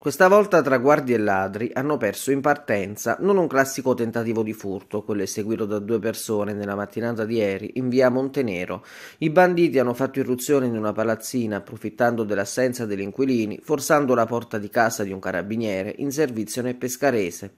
Questa volta tra guardie e ladri hanno perso in partenza non un classico tentativo di furto, quello eseguito da due persone nella mattinata di ieri in via Montenero. I banditi hanno fatto irruzione in una palazzina approfittando dell'assenza degli inquilini, forzando la porta di casa di un carabiniere in servizio nel Pescarese.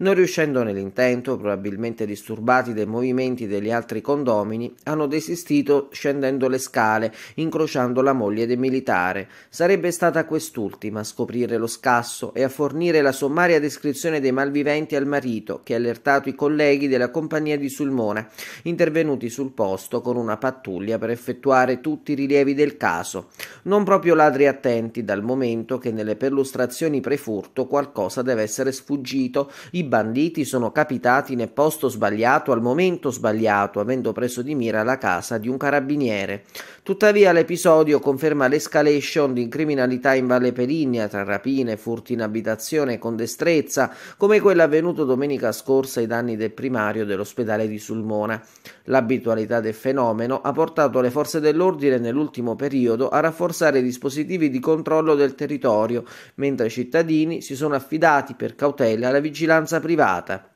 Non riuscendo nell'intento, probabilmente disturbati dai movimenti degli altri condomini, hanno desistito scendendo le scale, incrociando la moglie del militare. Sarebbe stata quest'ultima a scoprire lo scasso e a fornire la sommaria descrizione dei malviventi al marito, che ha allertato i colleghi della compagnia di Sulmona, intervenuti sul posto con una pattuglia per effettuare tutti i rilievi del caso. Non proprio ladri attenti, dal momento che nelle perlustrazioni prefurto qualcosa deve essere sfuggito. I banditi sono capitati nel posto sbagliato al momento sbagliato, avendo preso di mira la casa di un carabiniere. Tuttavia l'episodio conferma l'escalation di criminalità in Valle Peligna tra rapine rapine, furti in abitazione con destrezza, come quello avvenuto domenica scorsa ai danni del primario dell'ospedale di Sulmona. L'abitualità del fenomeno ha portato le forze dell'ordine nell'ultimo periodo a rafforzare i dispositivi di controllo del territorio, mentre i cittadini si sono affidati per cautela alla vigilanza privata.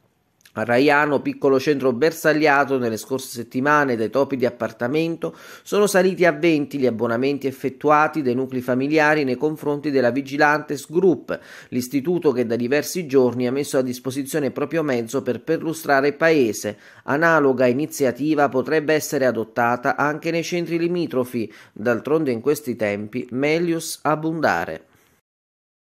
A Raiano, piccolo centro bersagliato nelle scorse settimane dai topi di appartamento, sono saliti a 20 gli abbonamenti effettuati dai nuclei familiari nei confronti della Vigilantes Group, l'istituto che da diversi giorni ha messo a disposizione proprio mezzo per perlustrare il paese. Analoga iniziativa potrebbe essere adottata anche nei centri limitrofi, d'altronde in questi tempi melius abundare.